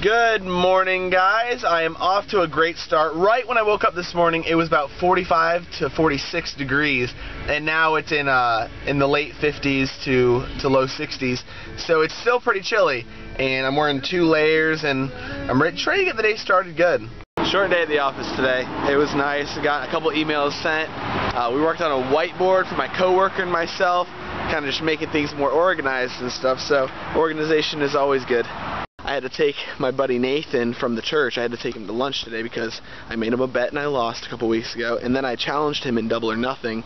Good morning, guys. I am off to a great start. Right when I woke up this morning, it was about 45 to 46 degrees, and now it's in uh, in the late 50s to to low 60s. So it's still pretty chilly, and I'm wearing two layers, and I'm ready, trying to get the day started good. Short day at the office today. It was nice. I got a couple emails sent. Uh, we worked on a whiteboard for my coworker and myself, kind of just making things more organized and stuff. So organization is always good. I had to take my buddy Nathan from the church. I had to take him to lunch today because I made him a bet and I lost a couple weeks ago. And then I challenged him in double or nothing.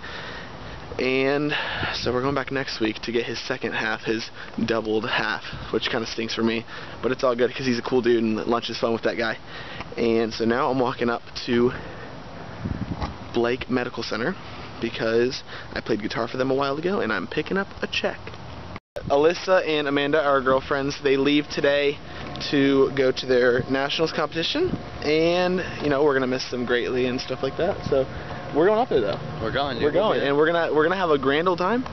And so we're going back next week to get his second half, his doubled half, which kind of stinks for me. But it's all good because he's a cool dude and lunch is fun with that guy. And so now I'm walking up to Blake Medical Center because I played guitar for them a while ago and I'm picking up a check. Alyssa and Amanda are girlfriends. They leave today to go to their nationals competition, and you know we're gonna miss them greatly and stuff like that. So we're going up there though. We're going. We're going, and we're gonna we're gonna have a grand old time,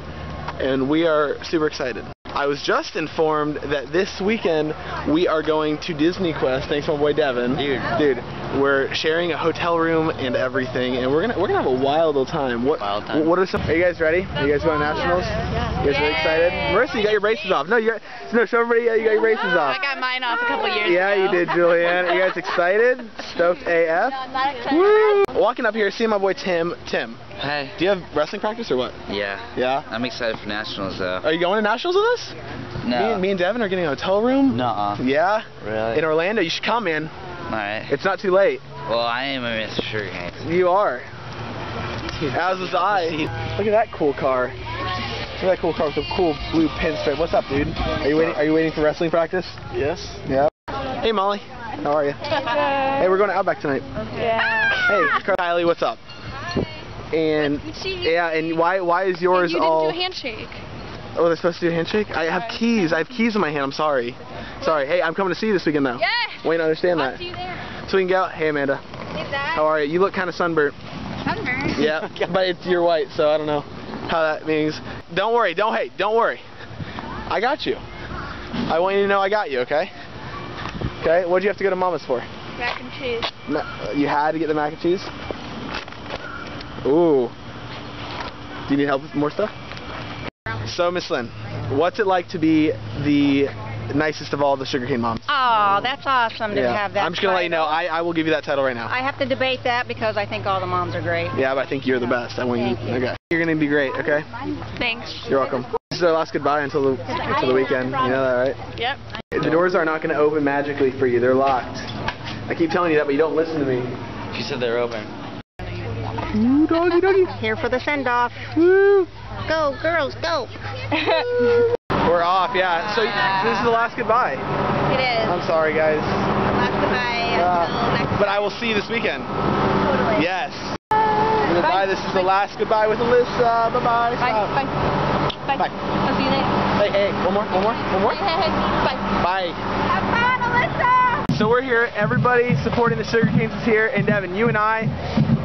and we are super excited. I was just informed that this weekend we are going to Disney Quest. Thanks, my boy Devin. Dude. dude, we're sharing a hotel room and everything, and we're gonna we're gonna have a wild old time. What Wild time. What are some? Are you guys ready? Are you guys going to nationals? You guys really excited? Marissa, you got your braces off. No, you got, no. Show everybody you got your braces oh, off. I got mine off a couple years ago. Yeah, ago. you did, Julianne. Are you guys excited? Stoked AF. not excited. Woo! Walking up here, seeing my boy Tim. Tim, Hey. do you have wrestling practice or what? Yeah. Yeah. I'm excited for nationals though. Are you going to nationals with us? Me, No. and, me and Devin are getting a hotel room. Nuh-uh. Yeah. Really? In Orlando, you should come, man. Alright. It's not too late. Well, I am a Mr. Sugarcane. You are. As was I. Look at that cool car. Look at that cool car with the cool blue pinstripe. What's up, dude? Are you waiting? Are you waiting for wrestling practice? Yes. Yeah. Hey, Molly. How are you? Hey, we're going to Outback tonight. Yeah. Hey, Kylie, what's up? And yeah, and why why is yours you didn't all? do a handshake. oh, they're supposed to do a handshake. I have keys. I have keys in my hand. I'm sorry. Sorry. Hey, I'm coming to see you this weekend though. Wait, to understand I'll that. see you there. So we can go. out. Hey, Amanda. Hey, Zach. How are you? You look kind of sunburnt. Sunburn. Yeah, but it's you're white, so I don't know how that means. Don't worry. Don't hate. Don't worry. I got you. I want you to know I got you. Okay. Okay. What'd you have to go to Mama's for? Mac and cheese. No, you had to get the mac and cheese. Ooh. Do you need help with more stuff? So, Miss Lynn, what's it like to be the nicest of all the sugarcane moms? Oh, that's awesome to have that. I'm just gonna let you know. I, I will give you that title right now. I have to debate that because I think all the moms are great. yeah, but I think you're the best. I want you. you. Okay. You're gonna be great. Okay. Thanks. You're welcome. This is our last goodbye until the until the weekend. You know that, right? Yep. The doors are not gonna open magically for you. They're locked. I keep telling you that, but you don't listen to me. She said they're open. Ooh, doggy, doggy. Here for the send off. Woo. Go, girls, go. We're off. Yeah. So this is the last goodbye. It is. I'm sorry, guys. Last goodbye Uh, until next but I will see you this weekend. Totally. Yes. Goodbye. This is the last goodbye with Alyssa. Bye bye. Bye. Bye. Bye. Bye. I'll see you later. Hey, hey, one more, one more, one more. Hey, hey, hey. Bye. Bye. Have fun, Alyssa. So we're here. Everybody supporting the Sugar Canes is here, and Devin, you and I,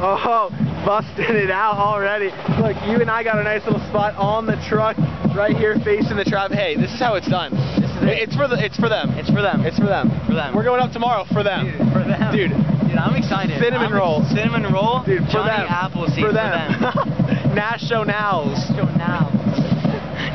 oh, busting it out already. Look, you and I got a nice little spot on the truck, right here facing the trap. Hey, this is how it's done. This is it. It's for the, it's for them. It's for them. It's for them. For them. We're going up tomorrow for them. Dude, for them. Dude. Dude, I'm excited. Cinnamon I'm- roll. Cinnamon roll. Dude, for Johnny them. Appleseed for for them. them. Nationals. Now.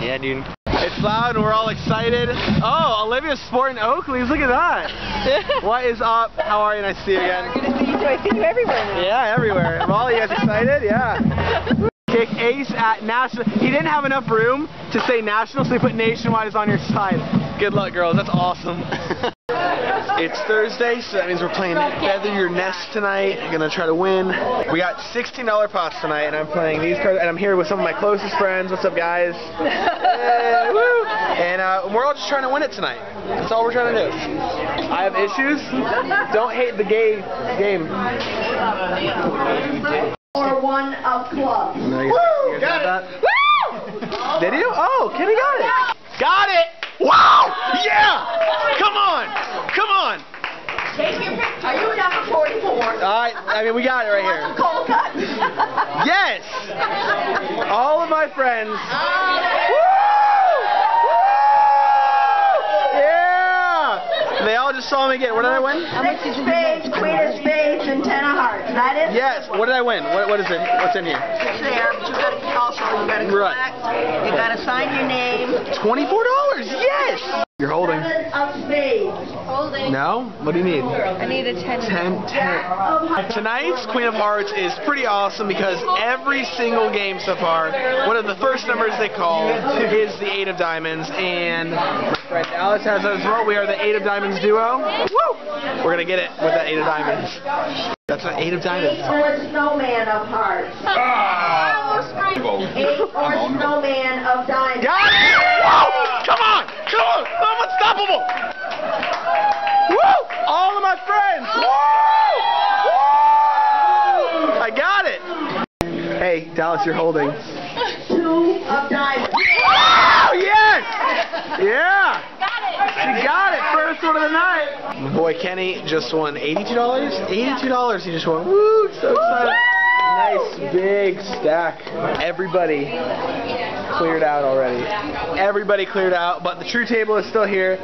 yeah, dude. It's loud and we're all excited. Oh, Olivia's sporting Oakleys. Look at that. what is up? How are you? Nice to see you again. Good to see you too. I see you everywhere now. Yeah, everywhere. Molly, you guys excited? Yeah. Kick Ace at National. He didn't have enough room to say National, so he put Nationwide is on your side. Good luck, girls. That's awesome. it's Thursday, so that means we're playing Feather Your Nest tonight. I'm Gonna try to win. We got $16 pots tonight, and I'm playing these cards, and I'm here with some of my closest friends. What's up, guys? Hey, woo! And uh, we're all just trying to win it tonight. That's all we're trying to do. I have issues. Don't hate the gay game. or one of clubs. No, you guys- you guys got that? Did you? Oh, Kenny. Got it. Wow. Yeah. Come on. Come on. Take your pick. Are you number 44? All right. I mean, we got it right here. Cold cut. Yes. All of my friends. Oh. Woo! Woo! Yeah. They y'all just saw me get. What did I win? Six of spades, queen of spades, and ten of hearts. That is. Yes. What did I win? What, what is it? What's in here? It's there, but you gotta also, you gotta Right. you gotta sign your name. Twenty-four dollars. Yes. You're holding. Seven of spades. Holding. No. What do you need? I need a 10. Ten. Ten. Tonight's Queen of Hearts is pretty awesome because every single game so far, one of the first numbers they call is the Eight of Diamonds, and my friend Alice has that as well. We are the Eight of Diamonds duo. Woo! We're gonna get it with that Eight of Diamonds. That's an Eight of Diamonds. Eight or snowman of hearts. Ah! Eight or snowman of diamonds. Got it! Whoa! Come on! Come on! I'm unstoppable! Woo! All of my friends! Woo! Woo! I got it! Hey, Dallas, you're holding. Two of diamonds. Oh, yes! Yeah! She got it! First one of the night! Boy Kenny just won $82? $82 he just won. Woo! So excited. Nice big stack. Everybody cleared out already. Everybody cleared out, but the true table is still here.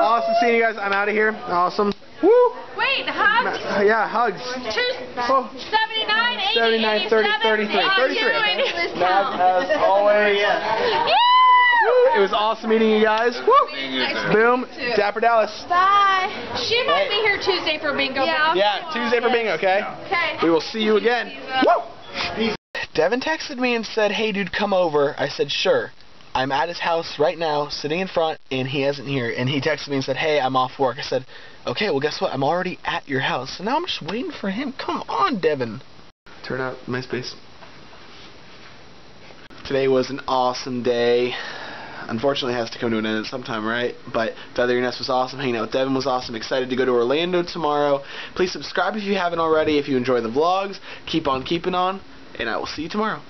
Awesome seeing you guys. I'm out of here. Awesome. Woo! Wait, hugs. Uh, yeah, hugs. Two, Oh. 79, 80, 79, 30, 33, 33. As As always. It was awesome meeting you guys. Woo! Boom. Dapper Dallas. Bye. She might be here Tuesday for bingo. Yeah. Yeah, Tuesday for bingo, okay? Okay. We will see you again. Uh, Woo! Devin texted me and said, hey, dude, come over. I said, sure. I'm at his house right now, sitting in front, and he isn't here. And he texted me and said, hey, I'm off work. I said, okay, well, guess what? I'm already at your house. So now I'm just waiting for him. Come on, Devin. Turn out MySpace. Today was an awesome day. Unfortunately, it has to come to an end at some time, right? But Feather Nest was awesome. Hanging out with Devin was awesome. Excited to go to Orlando tomorrow. Please subscribe if you haven't already. If you enjoy the vlogs, keep on keeping on, and I will see you tomorrow.